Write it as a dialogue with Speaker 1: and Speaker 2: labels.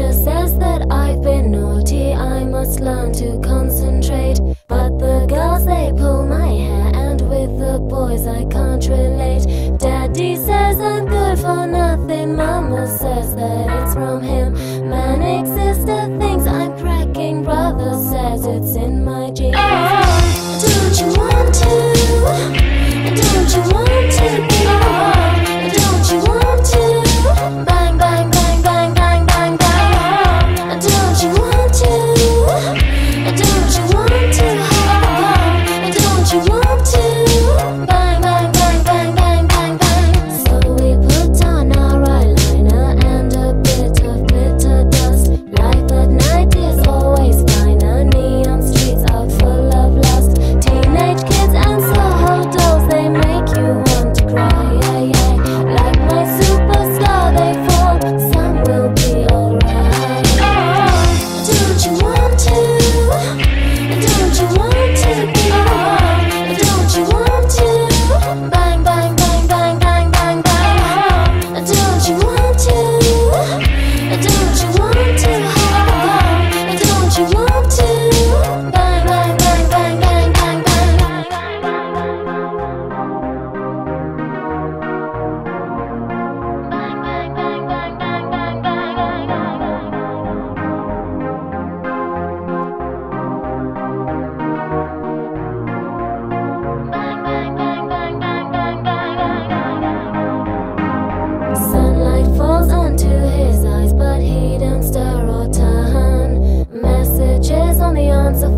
Speaker 1: Teacher says that I've been naughty, I must learn to concentrate. But the girls they pull my hair, and with the boys I can't relate. Daddy says only answer